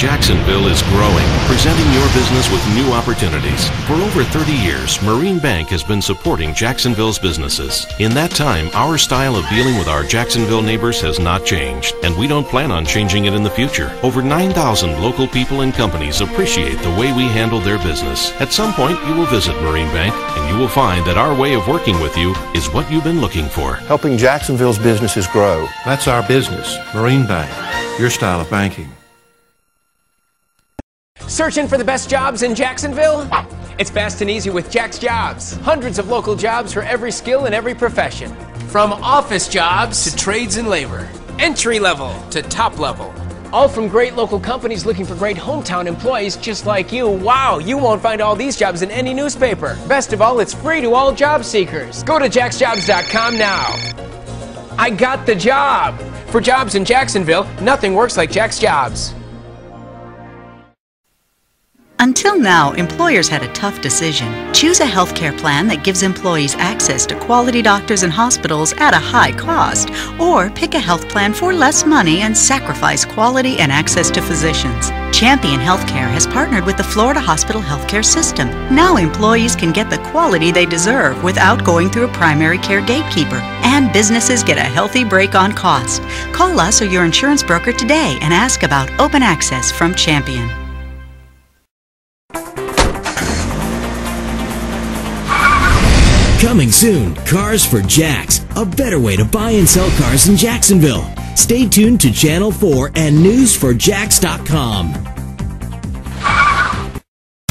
Jacksonville is growing, presenting your business with new opportunities. For over 30 years, Marine Bank has been supporting Jacksonville's businesses. In that time, our style of dealing with our Jacksonville neighbors has not changed, and we don't plan on changing it in the future. Over 9,000 local people and companies appreciate the way we handle their business. At some point, you will visit Marine Bank, and you will find that our way of working with you is what you've been looking for. Helping Jacksonville's businesses grow. That's our business, Marine Bank, your style of banking. Searching for the best jobs in Jacksonville? It's fast and easy with Jack's Jobs. Hundreds of local jobs for every skill and every profession. From office jobs to trades and labor, entry level to top level. All from great local companies looking for great hometown employees just like you. Wow, you won't find all these jobs in any newspaper. Best of all, it's free to all job seekers. Go to jacksjobs.com now. I got the job. For jobs in Jacksonville, nothing works like Jack's Jobs. Until now, employers had a tough decision. Choose a healthcare plan that gives employees access to quality doctors and hospitals at a high cost, or pick a health plan for less money and sacrifice quality and access to physicians. Champion Healthcare has partnered with the Florida Hospital Healthcare System. Now employees can get the quality they deserve without going through a primary care gatekeeper. And businesses get a healthy break on cost. Call us or your insurance broker today and ask about open access from Champion. Coming soon, Cars for Jacks, a better way to buy and sell cars in Jacksonville. Stay tuned to Channel 4 and news4jax.com.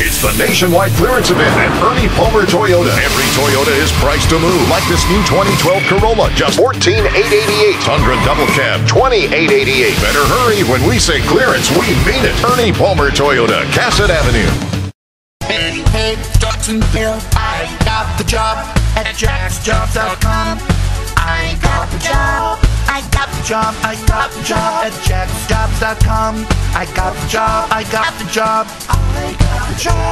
It's the nationwide clearance event at Ernie Palmer Toyota. Every Toyota is priced to move, like this new 2012 Corolla, just $14,888. Tundra double cab, $28,888. Better hurry. When we say clearance, we mean it. Ernie Palmer Toyota, Cassat Avenue. Hey, hey, Jacksonville, I got the job at jacksjobs.com. I got the job. I got the job. I got the job at jacksjobs.com. I got the job. I got the job. I got the job.